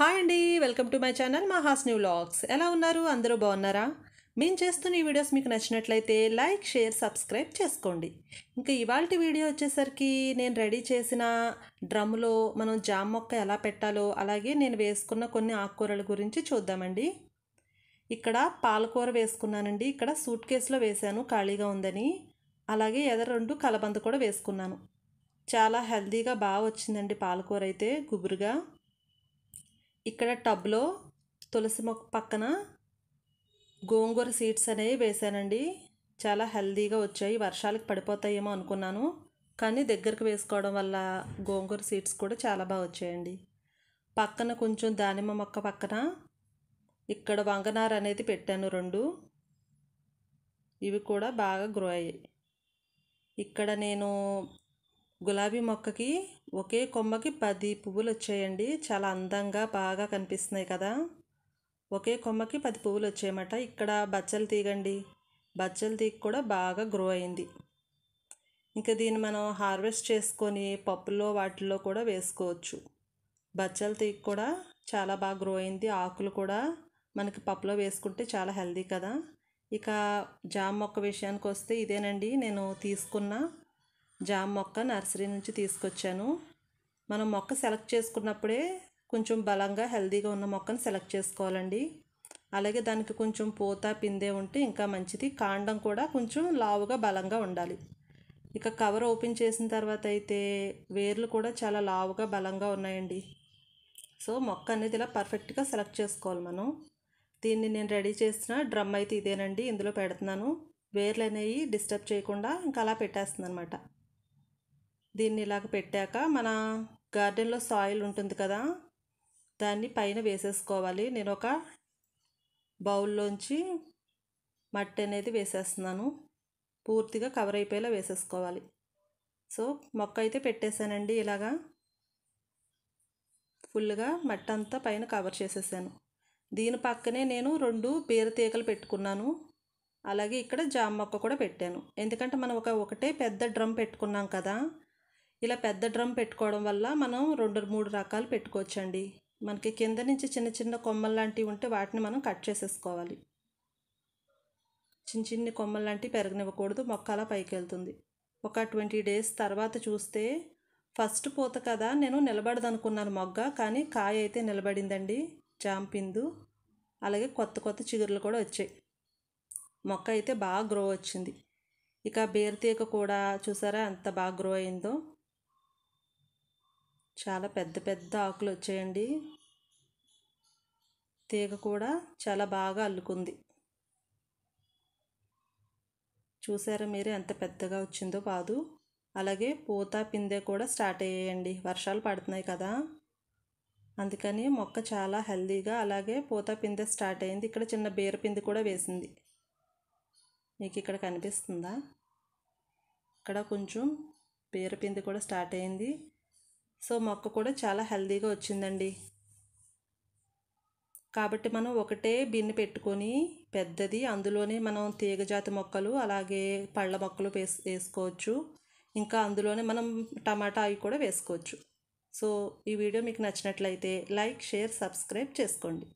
Hi అండి welcome to my channel మా Hasni vlogs. ఎలా ఉన్నారు? అందరూ బాగున్నారా? మేము చేస్తున్న ఈ వీడియోస్ మీకు నచ్చినట్లయితే లైక్ షేర్ సబ్స్క్రైబ్ చేసుకోండి. ఇంకా ఇవాళ వీడియో వచ్చేసరికి నేను రెడీ చేసిన డ్రమ్లో మనం జామ్ మొక్క ఎలా పెట్టాలో అలాగే నేను వేసుకున్న కొన్ని ఆకుకూరల గురించి చూద్దామండి. ఇక్కడ పాలకూర వేసుకున్నానండి. ఇక్కడ సూట్ కేసులో వేశాను ఖాళీగా ఉందని. అలాగే ఎదర రెండు కలబంద కూడా వేసుకున్నాను. చాలా హెల్తీగా బాగా వచ్చిందండి పాలకూర అయితే గుబురుగా. ఇక్కడ టబ్లో తులసి మొక్క పక్కన గోంగూర సీడ్స్ అనేవి వేసానండి చాలా హెల్దీగా వచ్చాయి. వర్షాలకు పడిపోతాయేమో అనుకున్నాను. కానీ దగ్గరకు వేసుకోవడం వల్ల గోంగూర సీడ్స్ కూడా చాలా బాగా వచ్చాయండి. పక్కన కొంచెం దానిమ్మ మొక్క పక్కన ఇక్కడ వంగనార అనేది పెట్టాను రెండు. ఇవి కూడా బాగా గ్రో అయ్యాయి. ఇక్కడ నేను గులాబీ మొక్కకి ఒకే కొమ్మకి పది పువ్వులు వచ్చాయండి చాలా అందంగా బాగా కనిపిస్తున్నాయి కదా. ఒకే కొమ్మకి పది పువ్వులు వచ్చాయన్నమాట ఇక్కడ బచ్చలు తీగండి. బచ్చలు తీగ కూడా బాగా గ్రో అయింది. ఇంకా దీన్ని మనం హార్వెస్ట్ చేసుకొని పప్పుల్లో వాటిల్లో కూడా వేసుకోవచ్చు. బచ్చల తీగ కూడా చాలా బాగా గ్రో అయింది. ఆకులు కూడా మనకి పప్పులో వేసుకుంటే చాలా హెల్దీ కదా. ఇక జామ మొక్క విషయానికి వస్తే ఇదేనండి. నేను తీసుకున్న జామ మొక్క నర్సరీ నుంచి తీసుకొచ్చాను. మనం మొక్క సెలెక్ట్ చేసుకున్నప్పుడే కొంచెం బలంగా హెల్దీగా ఉన్న మొక్కను సెలెక్ట్ చేసుకోవాలండి. అలాగే దానికి కొంచెం పూత పిందే ఉంటే ఇంకా మంచిది. కాండం కూడా కొంచెం లావుగా బలంగా ఉండాలి. ఇక కవర్ ఓపెన్ చేసిన తర్వాత అయితే వేర్లు కూడా చాలా లావుగా బలంగా ఉన్నాయండి. సో మొక్క అనేది ఇలా పర్ఫెక్ట్గా సెలెక్ట్ చేసుకోవాలి మనం. దీన్ని నేను రెడీ చేసిన డ్రమ్ అయితే ఇదేనండి. ఇందులో పెడుతున్నాను. వేర్లు అనేవి డిస్టర్బ్ చేయకుండా ఇంకా అలా పెట్టేస్తుంది అనమాట దీన్ని ఇలాగ పెట్టాక మన గార్డెన్లో సాయిల్ ఉంటుంది కదా దాన్ని పైన వేసేసుకోవాలి. నేను ఒక బౌల్లోంచి మట్టి అనేది వేసేస్తున్నాను. పూర్తిగా కవర్ అయిపోయేలా వేసేసుకోవాలి. సో మొక్క అయితే పెట్టేశానండి ఇలాగా. ఫుల్గా మట్టి అంతా పైన కవర్ చేసేసాను. దీని పక్కనే నేను రెండు బీర తీగలు పెట్టుకున్నాను. అలాగే ఇక్కడ జామ మొక్క కూడా పెట్టాను. ఎందుకంటే మనం ఒక ఒకటే పెద్ద డ్రమ్ పెట్టుకున్నాం కదా ఇలా పెద్ద డ్రమ్ పెట్టుకోవడం వల్ల మనం రెండు మూడు రకాలు పెట్టుకోవచ్చండి. మనకి కింద నుంచి చిన్న చిన్న కొమ్మలు లాంటివి ఉంటే వాటిని మనం కట్ చేసేసుకోవాలి. చిన్న చిన్ని కొమ్మలు లాంటివి పెరగనివ్వకూడదు. మొక్క అలా పైకి వెళ్తుంది. ఒక ట్వంటీ డేస్ తర్వాత చూస్తే ఫస్ట్ పూత కదా నేను నిలబడదనుకున్నాను మొగ్గ కానీ కాయ అయితే నిలబడిందండి. జాంపిందు అలాగే కొత్త కొత్త చిగురులు కూడా వచ్చాయి. మొక్క అయితే బాగా గ్రో వచ్చింది. ఇక బీరతీగ కూడా చూసారా ఎంత బాగా గ్రో అయిందో. చాలా పెద్ద పెద్ద ఆకులు వచ్చాయండి. తీగ కూడా చాలా బాగా అల్లుకుంది. చూసారా మీరు ఎంత పెద్దగా వచ్చిందో పాదు అలాగే పూత పిందె కూడా స్టార్ట్ అయ్యాయండి. వర్షాలు పడుతున్నాయి కదా. అందుకని మొక్క చాలా హెల్దీగా అలాగే పూత పిందె స్టార్ట్ అయింది. ఇక్కడ చిన్న బీర పిండి కూడా వేసింది. మీకు ఇక్కడ కనిపిస్తుందా? ఇక్కడ కొంచెం బీర పిండి కూడా స్టార్ట్ అయింది. సో మొక్క కూడా చాలా హెల్దీగా వచ్చిందండి. కాబట్టి మనం ఒకటే బిన్ను పెట్టుకొని పెద్దది అందులోనే మనం తీగజాతి మొక్కలు అలాగే పళ్ళ మొక్కలు వేస్ వేసుకోవచ్చు. ఇంకా అందులోనే మనం టమాటా అవి కూడా వేసుకోవచ్చు. సో ఈ వీడియో మీకు నచ్చినట్లయితే లైక్ షేర్ సబ్స్క్రైబ్ చేసుకోండి.